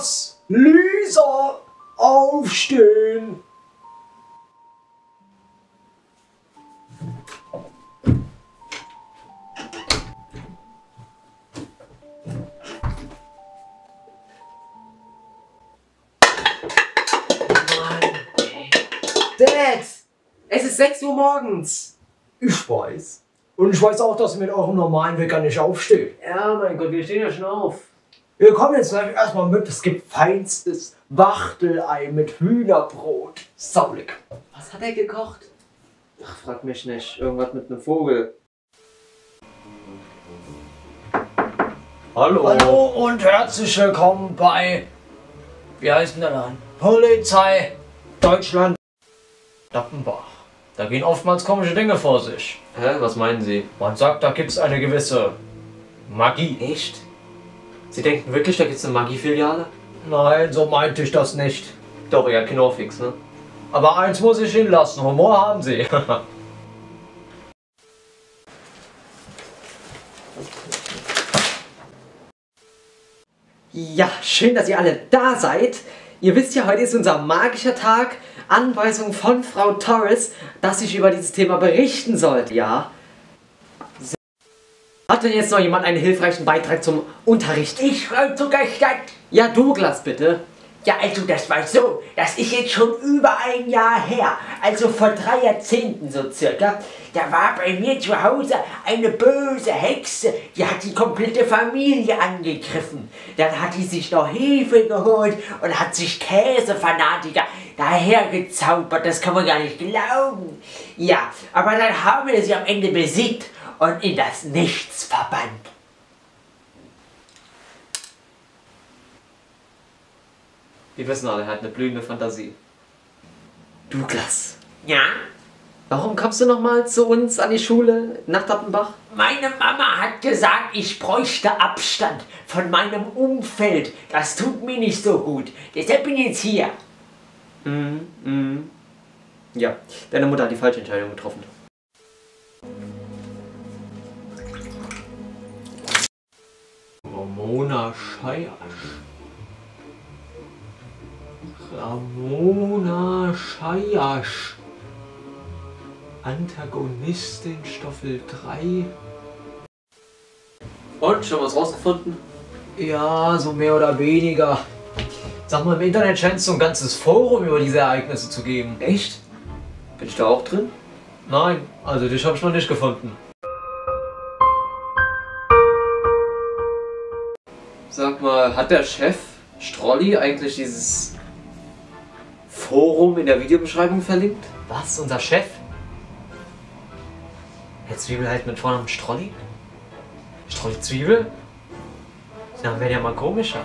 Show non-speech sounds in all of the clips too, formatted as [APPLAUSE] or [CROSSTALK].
Douglas! Lisa! Aufstehen! Dad! Es ist 6 Uhr morgens. Ich weiß. Und ich weiß auch, dass ihr mit eurem normalen Wecker nicht aufsteht. Ja, mein Gott, wir stehen ja schon auf. Wir kommen jetzt gleich erstmal mit. Es gibt feinstes Wachtelei mit Hühnerbrot. Saulig. Was hat er gekocht? Ach, frag mich nicht. Irgendwas mit einem Vogel. Hallo. Hallo und herzlich willkommen bei. Wie heißt denn der Laden? Polizei Deutschland Dappenbach. Da gehen oftmals komische Dinge vor sich. Hä, was meinen Sie? Man sagt, da gibt es eine gewisse Magie. Echt? Sie denken wirklich, da gibt's eine Magiefiliale? Nein, so meinte ich das nicht. Doch, ja, Knorfix, ne? Aber eins muss ich Ihnen lassen, Humor haben Sie. Ja, schön, dass ihr alle da seid. Ihr wisst ja, heute ist unser magischer Tag. Anweisung von Frau Torres, dass ich über dieses Thema berichten sollte. Ja. Hat denn jetzt noch jemand einen hilfreichen Beitrag zum Unterricht? Ich, Frau Zuckerstadt. Ja, Douglas, bitte. Ja, also das war so, das ist jetzt schon über ein Jahr her, also vor drei Jahrzehnten so circa. Da war bei mir zu Hause eine böse Hexe, die hat die komplette Familie angegriffen. Dann hat die sich noch Hefe geholt und hat sich Käsefanatiker dahergezaubert, das kann man gar nicht glauben. Ja, aber dann haben wir sie am Ende besiegt und in das Nichts verbannt. Wir wissen alle, er hat eine blühende Fantasie. Douglas, Ja? warum kommst du nochmal zu uns an die Schule nach Dappenbach? Meine Mama hat gesagt, ich bräuchte Abstand von meinem Umfeld. Das tut mir nicht so gut. Deshalb bin ich jetzt hier. Mhm, mhm. Ja, deine Mutter hat die falsche Entscheidung getroffen. Ramona Scheiasch. Ramona Scheiasch. Antagonistin Staffel 3. Und, schon was rausgefunden? Ja, so mehr oder weniger. Sag mal, im Internet scheint es so ein ganzes Forum über diese Ereignisse zu geben. Echt? Bin ich da auch drin? Nein, also dich habe ich noch nicht gefunden. Sag mal, hat der Chef Strolli eigentlich dieses Forum in der Videobeschreibung verlinkt? Was? Unser Chef? Herr Zwiebel heißt mit Vornamen Strolli? Strolli Zwiebel? Die Namen werden ja mal komischer.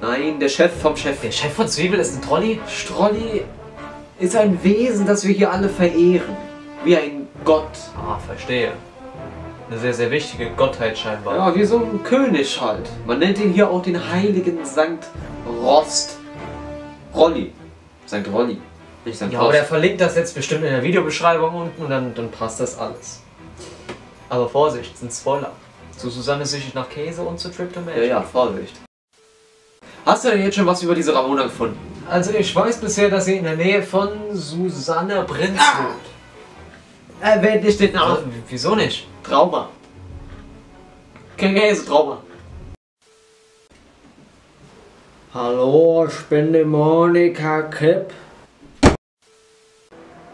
Nein, der Chef vom Chef. Der Chef von Zwiebel ist ein Trolli? Strolli ist ein Wesen, das wir hier alle verehren. Wie ein Gott. Ah, verstehe. Eine sehr, sehr wichtige Gottheit scheinbar. Ja, wie so ein König halt. Man nennt ihn hier auch den heiligen Sankt Rost. Rolli. Sankt Rolli. Nicht Sankt Ja, aber der Rost. verlinkt das jetzt bestimmt in der Videobeschreibung unten und dann, dann passt das alles. Aber Vorsicht, sind Spoiler. Zu Susanne süchtig nach Käse und zu Trip to Ja, ja, Vorsicht. Hast du denn jetzt schon was über diese Ramona gefunden? Also ich weiß bisher, dass sie in der Nähe von Susanne Prinz wohnt. Erwähnt nicht den Also, Namen. w- wieso nicht? Trauma. Kein Käse-Trauma. Hallo, ich bin die Monika Kipp.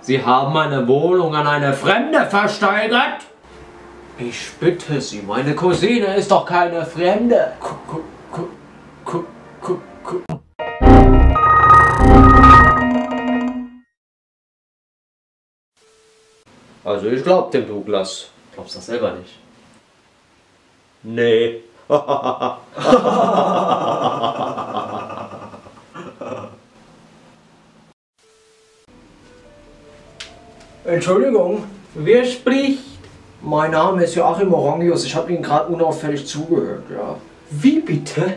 Sie haben eine Wohnung an eine Fremde versteigert? Ich bitte Sie, meine Cousine ist doch keine Fremde. Also ich glaub dem Douglas. Glaubst du das selber nicht? Nee. Entschuldigung, wer spricht? Mein Name ist Joachim Orangius. Ich habe Ihnen gerade unauffällig zugehört, ja. Wie bitte?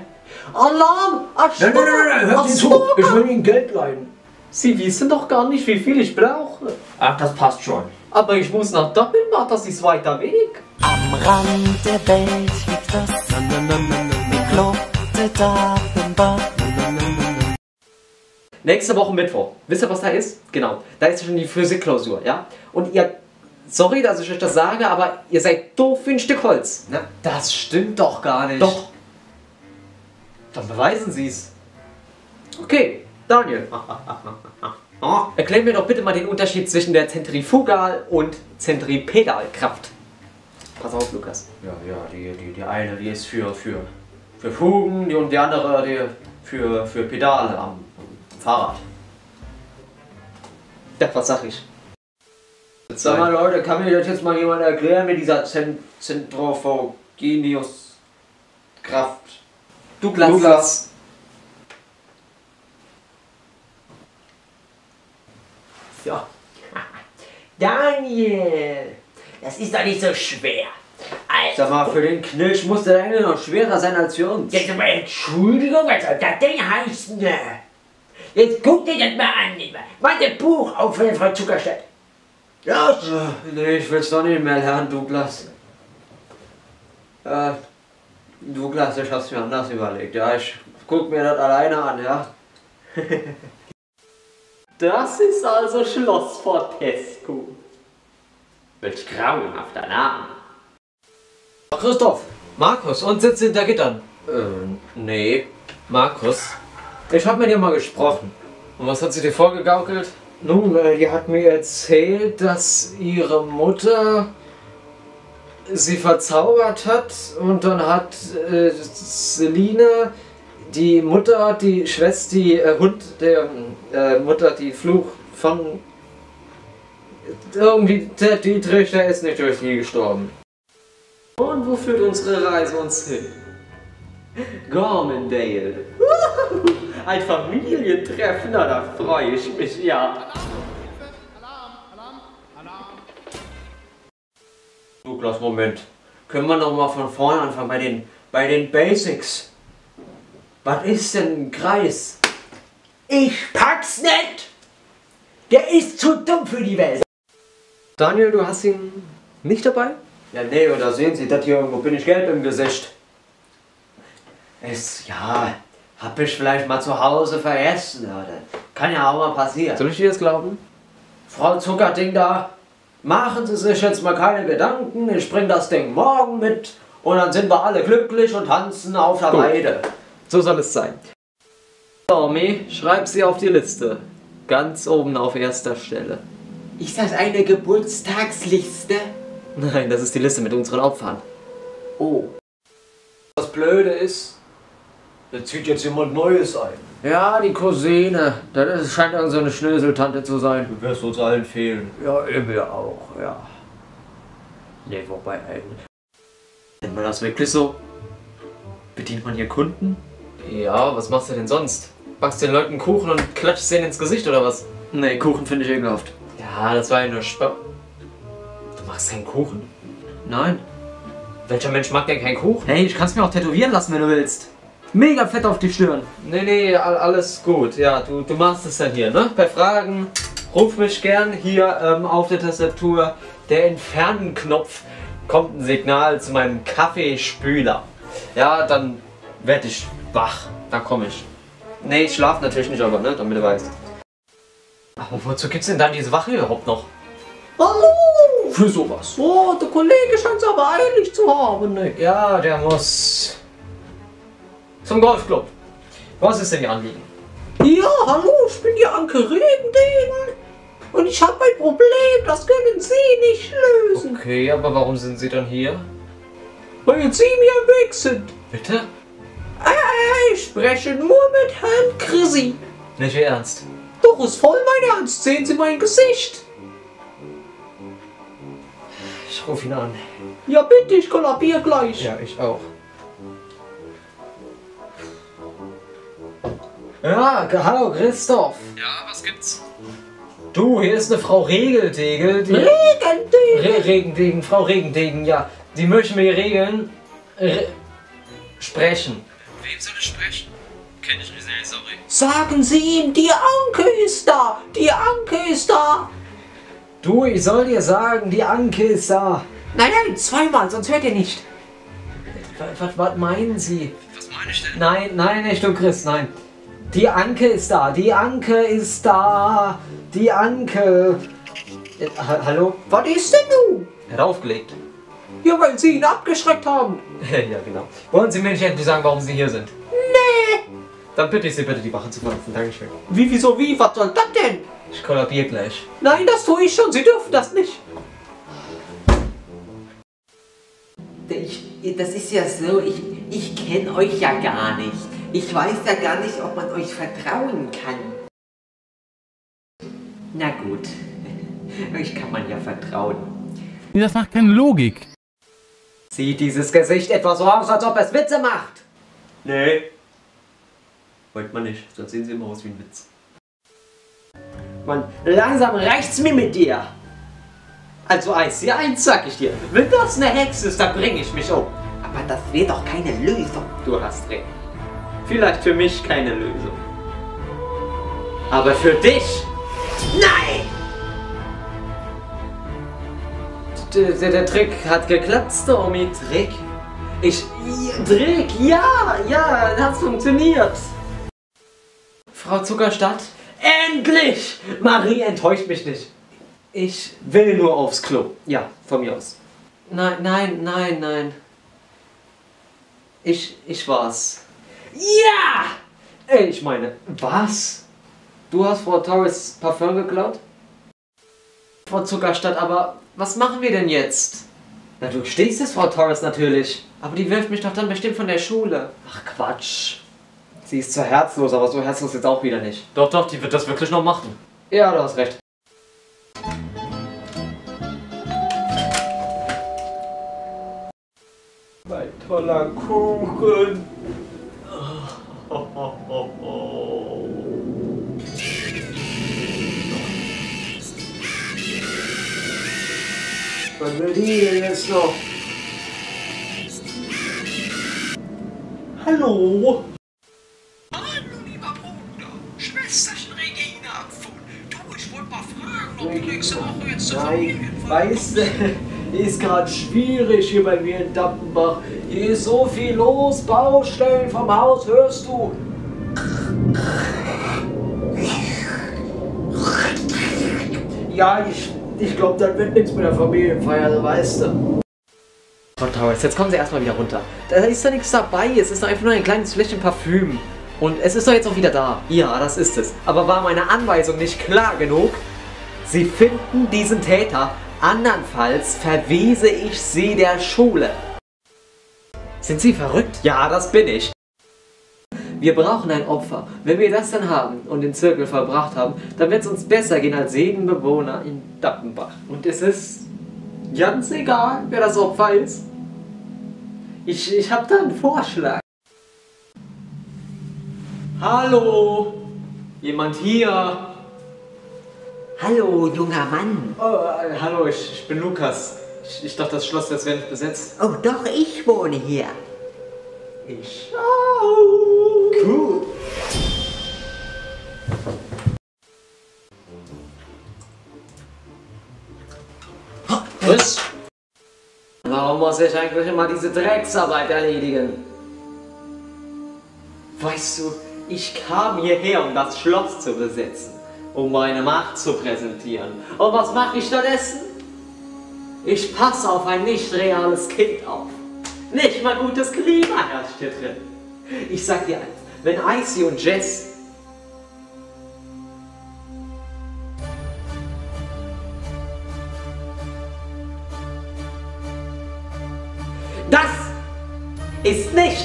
Alarm! Nein, nein, nein, nein, hören Sie zu. Ich will Ihnen Geld leihen. Sie wissen doch gar nicht, wie viel ich brauche. Ach, das passt schon. Aber ich muss nach Doppelbach, das ist weiter Weg. Am Rand der Welt liegt das bekloppte Dachenbach. Nächste Woche Mittwoch. Wisst ihr, was da ist? Genau. Da ist schon die Physikklausur, ja? Und ihr. Sorry, dass ich euch das sage, aber ihr seid doof wie ein Stück Holz. Ne? Das stimmt doch gar nicht. Doch. Dann beweisen Sie es. Okay, Daniel. [LAUGHS] Erklär mir doch bitte mal den Unterschied zwischen der Zentrifugal- und Zentripedalkraft. Pass auf, Lukas. Ja, ja, die, die, die eine, die ist für, für, für Fugen die, und die andere, die für, für Pedale am, am Fahrrad. Ja, was sag ich? Sag mal Leute, kann mir das jetzt mal jemand erklären mit dieser Zent Zentrofogenius Kraft? Douglas. Douglas. So. [LAUGHS] Daniel, das ist doch nicht so schwer. Also, Sag mal, für den Knirsch muss der Engel noch schwerer sein als für uns. jetzt mal Entschuldigung, was soll das denn heißen? ne? Jetzt guck dir das mal an. Mach das Buch auf von der Frau Zuckerstadt. Los! Äh, Nee, ich will's doch nicht mehr lernen, Douglas. Äh, Douglas, ich hab's mir anders überlegt. Ja, ich guck mir das alleine an, ja. [LAUGHS] Das ist also Schloss Fortescue. Welch grauenhafter Name. Christoph. Markus, und sitzt hinter Gittern. Ähm, nee. Markus, ich hab mit ihr mal gesprochen. Und was hat sie dir vorgegaukelt? Nun, äh, die hat mir erzählt, dass ihre Mutter sie verzaubert hat und dann hat äh, Selina, die Mutter, die Schwester, die äh, Hund der äh, Mutter, die Fluch von irgendwie der Dietrich, der ist nicht durch die gestorben. Und wo führt unsere Reise uns hin? Gormandale. [LAUGHS] Ein Familientreffen, na, da freue ich mich, ja. Douglas, Moment. Können wir noch mal von vorne anfangen bei den, bei den Basics? Was ist denn ein Kreis? Ich pack's nicht! Der ist zu dumm für die Welt. Daniel, du hast ihn nicht dabei? Ja, nee, oder sehen Sie, das hier irgendwo bin ich gelb im Gesicht. Es, ja, hab ich vielleicht mal zu Hause vergessen, oder? Kann ja auch mal passieren. Soll ich dir das glauben? Frau Zuckerding da, machen Sie sich jetzt mal keine Gedanken, ich bring das Ding morgen mit und dann sind wir alle glücklich und tanzen auf der Gut. Weide. So soll es sein. Tommy, schreib sie auf die Liste. Ganz oben auf erster Stelle. Ist das eine Geburtstagsliste? Nein, das ist die Liste mit unseren Opfern. Oh. Das Blöde ist, da zieht jetzt jemand Neues ein. Ja, die Cousine. Das scheint irgend so eine Schnöseltante zu sein. Du wirst uns allen fehlen. Ja, mir auch, ja. Nee, wobei, ey. Nennt man das wirklich so? Bedient man hier Kunden? Ja, was machst du denn sonst? Backst den Leuten Kuchen und klatschst denen ins Gesicht oder was? Nee, Kuchen finde ich ekelhaft. Ja, das war ja nur Spaß. Du machst keinen Kuchen? Nein. Welcher Mensch mag denn keinen Kuchen? Hey, ich kann es mir auch tätowieren lassen, wenn du willst. Mega fett auf die Stirn. Nee, nee, all- alles gut. Ja, du, du machst es dann hier, ne? Bei Fragen ruf mich gern hier ähm, auf der Tastatur. Der Entfernen-Knopf kommt ein Signal zu meinem Kaffeespüler. Ja, dann werd ich wach. Da komme ich. Nee, ich schlaf natürlich nicht, aber ne, damit du weißt. Aber wozu gibt's denn dann diese Wache überhaupt noch? Hallo! Für sowas. Oh, der Kollege scheint es aber eilig zu haben, ne? Ja, der muss zum Golfclub. Was ist denn Ihr Anliegen? Ja, hallo, ich bin die Anke Regendegen. Und ich habe ein Problem, das können Sie nicht lösen. Okay, aber warum sind Sie dann hier? Weil Sie mir weg sind. Bitte? Ich spreche nur mit Herrn Chrissy. Nicht Ihr Ernst. Doch, ist voll mein Ernst. Sehen Sie mein Gesicht. Ich rufe ihn an. Ja, bitte, ich kollabier gleich. Ja, ich auch. Ja, hallo Christoph. Ja, was gibt's? Du, hier ist eine Frau Regeldegel. Die Regendegen! Re Regendegen, Frau Regendegen, ja. Die möchte mir Regeln re sprechen. Wem soll ich sprechen? Kenn ich nicht, sorry. Sagen Sie ihm, die Anke ist da! Die Anke ist da! Du, ich soll dir sagen, die Anke ist da. Nein, nein, zweimal, sonst hört ihr nicht. Was, was, was meinen Sie? Was meine ich denn? Nein, nein, nicht du Chris, nein. Die Anke ist da, die Anke ist da, die Anke. Äh, ha hallo? Was ist denn nun? Er hat aufgelegt. Ja, weil sie ihn abgeschreckt haben. [LAUGHS] ja, genau. Wollen Sie mir nicht endlich sagen, warum Sie hier sind? Nee. Dann bitte ich Sie bitte, die Wache zu verlassen. Dankeschön. Wie, wieso, wie? Was soll das denn? Ich kollabiere gleich. Nein, das tue ich schon. Sie dürfen das nicht. Ich, das ist ja so, ich, ich kenne euch ja gar nicht. Ich weiß ja gar nicht, ob man euch vertrauen kann. Na gut, [LAUGHS] euch kann man ja vertrauen. Das macht keine Logik. Sieht dieses Gesicht etwa so aus, als ob es Witze macht? Nee. Wollt man nicht, sonst sehen sie immer aus wie ein Witz. Mann, langsam reicht's mir mit dir. Also eins, ja eins sag ich dir. Wenn das eine Hexe ist, dann bringe ich mich um. Aber das wäre doch keine Lösung. Du hast recht. Vielleicht für mich keine Lösung. Aber für dich. Nein! Der, der, der Trick hat geklappt, Stormy. Trick? Ich. Trick, ja, ja, das funktioniert. Frau Zuckerstadt? Endlich! Marie enttäuscht mich nicht. Ich will nur aufs Klo. Ja, von mir aus. Nein, nein, nein, nein. Ich, ich war's. Ja! Ey, ich meine, was? Du hast Frau Torres Parfum geklaut? Frau Zuckerstadt, aber was machen wir denn jetzt? Na, du stehst es, Frau Torres, natürlich. Aber die wirft mich doch dann bestimmt von der Schule. Ach, Quatsch. Sie ist zwar herzlos, aber so herzlos jetzt auch wieder nicht. Doch, doch, die wird das wirklich noch machen. Ja, du hast recht. Mein toller Kuchen. Was will die denn jetzt noch? Hallo? Hallo, lieber Bruder. Schwesterchen Regina. Du, ich wollte mal fragen, ob du nächste Woche jetzt zur Familienfeier weißt du, [LAUGHS] ist gerade schwierig hier bei mir in Dappenbach. Hier ist so viel los, Baustellen vom Haus, hörst du? Ja, ich, ich glaube, das wird nichts mit der Familienfeier, weißt du. Frau Towers, jetzt kommen Sie erstmal wieder runter. Da ist doch nichts dabei. Es ist doch einfach nur ein kleines Fläschchen Parfüm. Und es ist doch jetzt auch wieder da. Ja, das ist es. Aber war meine Anweisung nicht klar genug? Sie finden diesen Täter. Andernfalls verwiese ich Sie der Schule. Sind Sie verrückt? Ja, das bin ich. Wir brauchen ein Opfer. Wenn wir das dann haben und den Zirkel vollbracht haben, dann wird es uns besser gehen als jeden Bewohner in Dappenbach. Und es ist ganz egal, wer das Opfer ist. Ich, ich habe da einen Vorschlag. Hallo? Jemand hier? Hallo, junger Mann. Oh, äh, hallo, ich, ich bin Lukas. Ich, ich dachte, das Schloss das wäre nicht besetzt. Oh, doch, ich wohne hier. Ich auch. Cool. Was? Warum muss ich eigentlich immer diese Drecksarbeit erledigen? Weißt du, ich kam hierher, um das Schloss zu besetzen, um meine Macht zu präsentieren. Und was mache ich stattdessen? Ich passe auf ein nicht reales Kind auf. Nicht mal gutes Klima herrscht hier drin. Ich sag dir eins, wenn Icy und Jess Das ist nicht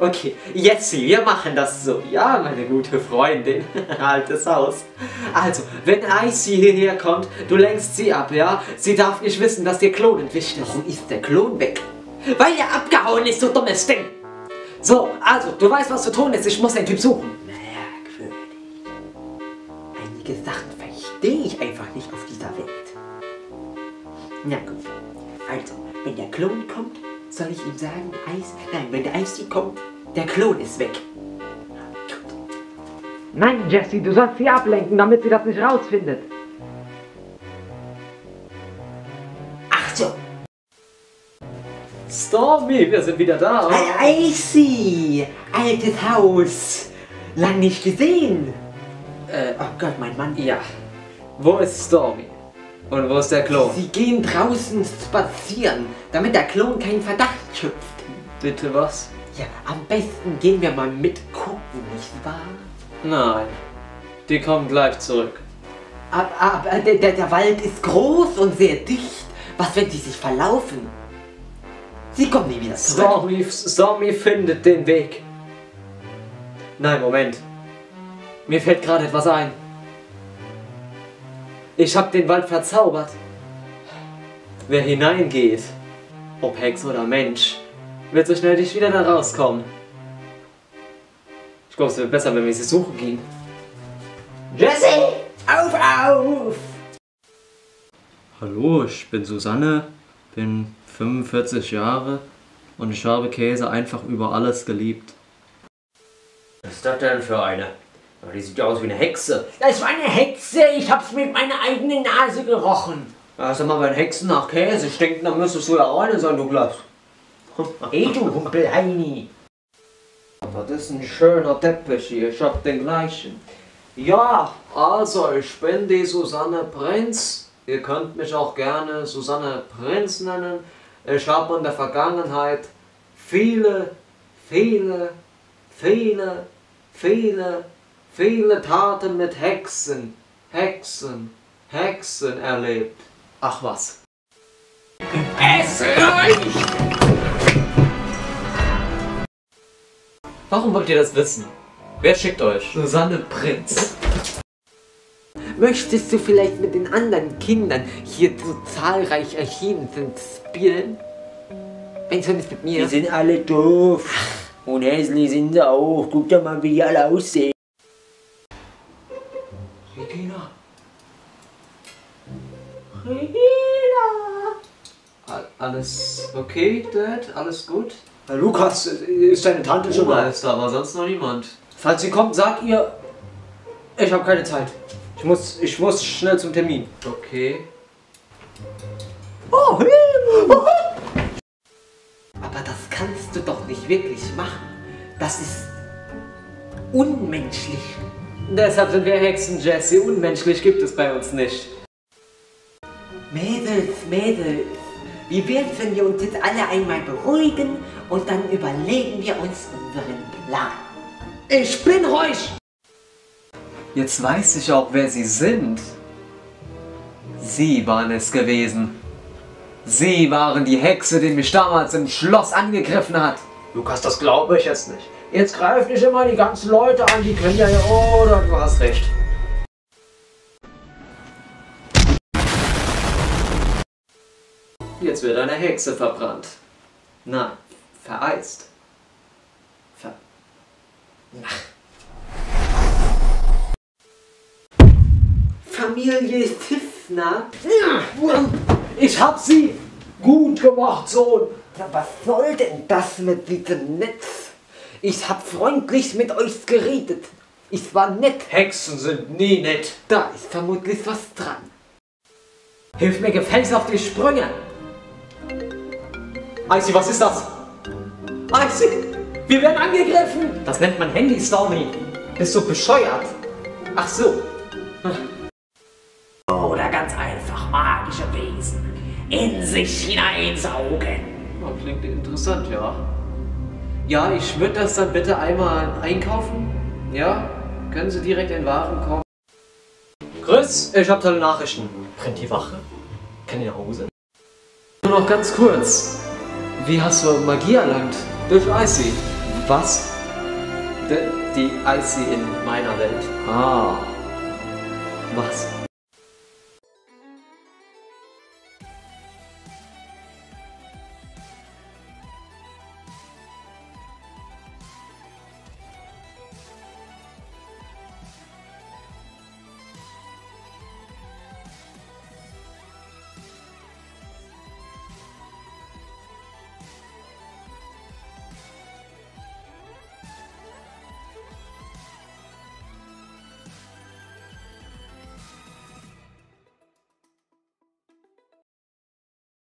Okay, Jessie, wir machen das so. Ja, meine gute Freundin. [LAUGHS] Altes Haus. Also, wenn Icy hierher kommt, du lenkst sie ab, ja? Sie darf nicht wissen, dass der Klon entwischt ist. Warum ist der Klon weg? Weil er abgehauen ist, so dummes Ding. So, also, du weißt, was zu tun ist. Ich muss den Typ suchen. Merkwürdig. Einige Sachen verstehe ich einfach nicht auf dieser Welt. Na gut. Also, wenn der Klon kommt, soll ich ihm sagen, Eis? Nein, wenn der Eis kommt, der Klon ist weg. Nein, Jesse, du sollst sie ablenken, damit sie das nicht rausfindet. Ach so. Stormy, wir sind wieder da. I, I see. Altes Haus. Lang nicht gesehen. Äh, oh Gott, mein Mann. Ja. Wo ist Stormy? Und wo ist der Klon? Sie gehen draußen spazieren, damit der Klon keinen Verdacht schöpft. Bitte was? Ja, am besten gehen wir mal mitgucken, nicht wahr? Nein. Die kommen gleich zurück. Aber, aber der, der, Wald ist groß und sehr dicht. Was, wenn sie sich verlaufen? Sie kommen nie wieder zurück. Stormy, Stormy findet den Weg. Nein, Moment. Mir fällt gerade etwas ein. Ich hab den Wald verzaubert. Wer hineingeht, ob Hex oder Mensch, wird so schnell nicht wieder da rauskommen. Ich glaube, es wird besser, wenn wir sie suchen gehen. Jesse! Auf, auf! Hallo, ich bin Susanne, bin 45 Jahre und ich habe Käse einfach über alles geliebt. Was ist das denn für eine? Die sieht ja aus wie eine Hexe. Das war eine Hexe, ich hab's mit meiner eigenen Nase gerochen. Ja, sag mal, wenn Hexen nach Käse stinken, dann müsstest du ja auch eine sein, Douglas. [LAUGHS] Ey, du Humpelheini. Das ist ein schöner Teppich hier, ich hab den gleichen. Ja, also ich bin die Susanne Prinz. Ihr könnt mich auch gerne Susanne Prinz nennen. Ich habe in der Vergangenheit viele, viele, viele, viele, viele Taten mit Hexen, Hexen, Hexen erlebt. Ach was. Es reicht! Warum wollt ihr das wissen? Wer schickt euch? Susanne Prinz. Möchtest du vielleicht mit den anderen Kindern hier so zahlreich erschienen sind spielen? Wenn schon nicht mit Die mir. sind alle doof. Und hässlich sind sie auch. Guck dir mal, wie die alle aussehen. Alles okay, Dad? Alles gut? Lukas, ist deine Tante schon Oma da? ist da, aber sonst noch niemand. Falls sie kommt, sag ihr, ich habe keine Zeit. Ich muss, ich muss schnell zum Termin. Okay. Oh, Hilfe! Aber das kannst du doch nicht wirklich machen. Das ist unmenschlich. Deshalb sind wir Hexen, Jesse. Unmenschlich gibt es bei uns nicht. Mädels, Mädels, wie wär's, wenn wir uns jetzt alle einmal beruhigen und dann überlegen wir uns unseren Plan. Ich bin ruhig! Jetzt weiß ich auch, wer sie sind. Sie waren es gewesen. Sie waren die Hexe, die mich damals im Schloss angegriffen hat. Lukas, das glaube ich jetzt nicht. Jetzt greif nicht immer die ganzen Leute an, die können ja ja. Oder du hast recht. Jetzt wird eine Hexe verbrannt. Nein, vereist. Ver Familie Tiffner? Ich hab sie! Gut gemacht, Sohn! Ja, was soll denn das mit diesem Netz? Ich hab freundlich mit euch geredet. Ich war nett. Hexen sind nie nett. Da ist vermutlich was dran. Hilf mir gefälligst auf die Sprünge! Icy, was ist das? Icy! Wir werden angegriffen! Das nennt man Handy Stormy. Bist du bescheuert? Ach so. Oder ganz einfach magische Wesen in sich hineinsaugen. Oh, klingt interessant, ja. Ja, ich würde das dann bitte einmal einkaufen. Ja? Können Sie direkt in Waren kommen? Chris, ich hab tolle Nachrichten. Brennt die Wache? Kann ich nach Hause? Nur noch ganz kurz. Wie hast du Magie erlangt? Durch Icy. Was? Die, die Icy in meiner Welt. Ah. Was?